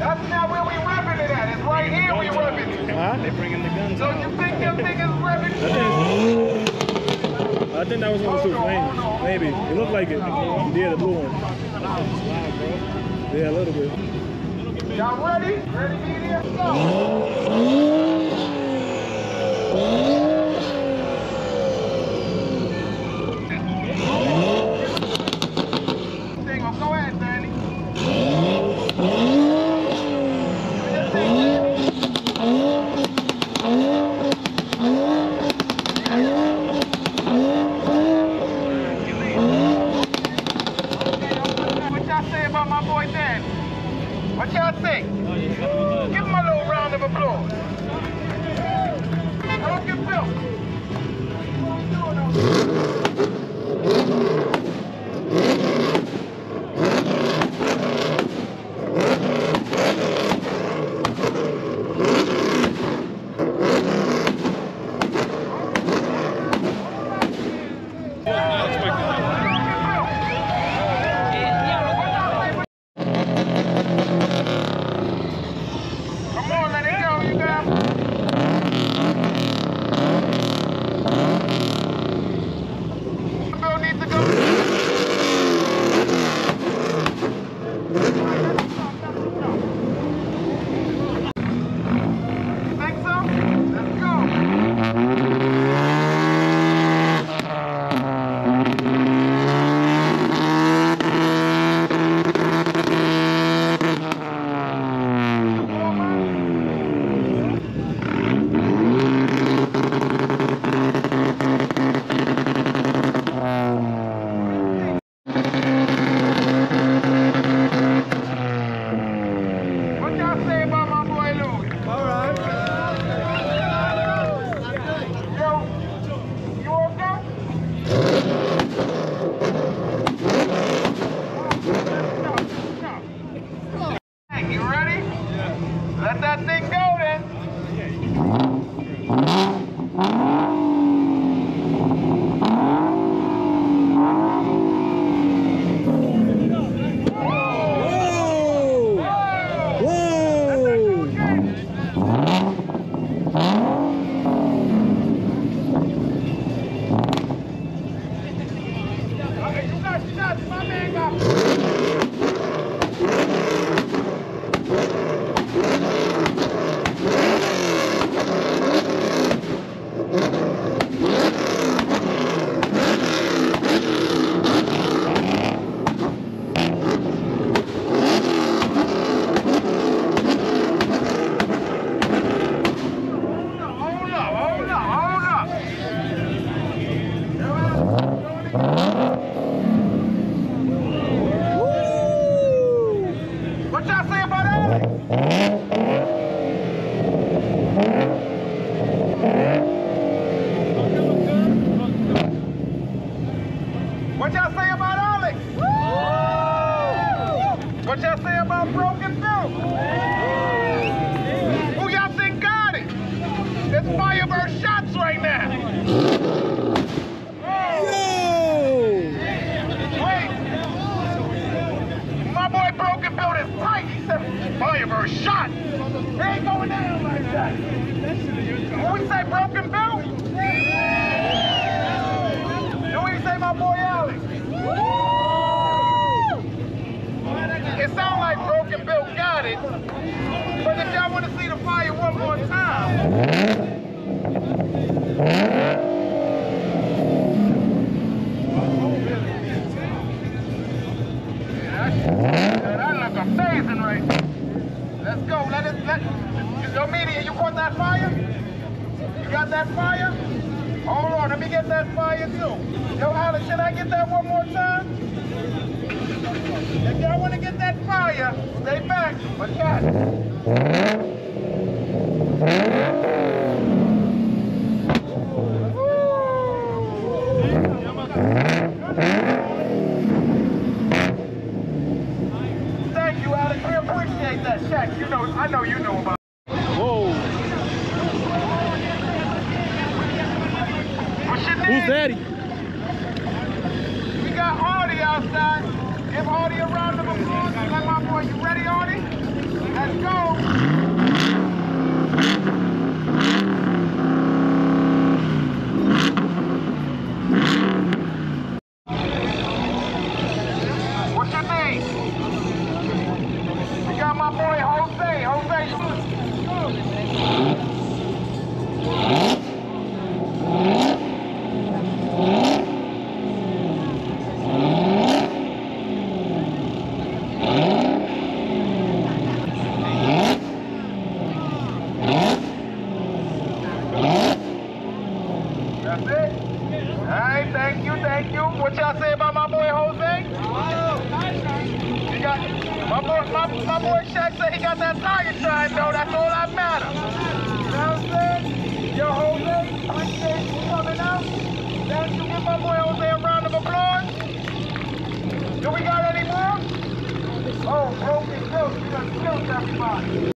That's not where we repping it at. It's right here we repping it. Huh? They bringing the guns Don't you think them niggas repping I think, I think that was one of the two flames. Maybe. It looked like it. Yeah, the blue one. Yeah, a little bit. Y'all ready? Ready, media? Go. Thing, well, Go ahead, Danny. What y'all say about my boy Danny? Give him a little round of applause. Feel? Come on, let it go, you guys. Bill needs to go. You think so? Let's go. What y'all say about my boy Louis? All right. Yo, you okay? Hey, you ready? Let that thing go then. Whoa! Whoa! Okay, you got shots, my man got. Hold up, hold up, hold up. What y'all say about Alex? What y'all say about Alex? What y'all say about Broken Bill? Who y'all think got it? It's Firebird shots right now. My boy Broken Bill is tight. He said Firebird shot. It ain't going down like that. What we say, Broken Bill? What we say, my boy Alex? It sounds like Broken Bill got it. But if y'all want to see the fire one more time, right. Let's go. Let it, let, media, you caught that fire? You got that fire? Hold on, let me get that fire too. Yo, Alex, can I get that one more time? If y'all want to get that fire, stay back. But cat. Thank you, Alex. We appreciate that check. You know, I know you know about. Whoa! Who's daddy? We got Hardy outside. Give Artie a round of applause let my boy, you ready, Artie? Let's go. What's your name? We got my boy Jose. Jose, you. What y'all say about my boy Jose? You got my boy, my, my boy Shaq said he got that tire shine though. That's all that matters. You know what I'm saying? Yo, Jose, appreciate you coming out. Thank you. Give my boy Jose a round of applause. Do we got any more? Oh, broken jokes. You done killed everybody.